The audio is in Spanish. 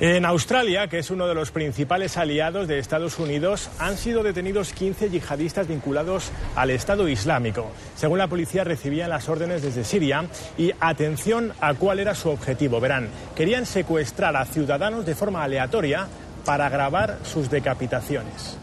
En Australia, que es uno de los principales aliados de Estados Unidos, han sido detenidos 15 yihadistas vinculados al Estado Islámico. Según la policía, recibían las órdenes desde Siria y atención a cuál era su objetivo. Verán, querían secuestrar a ciudadanos de forma aleatoria para grabar sus decapitaciones.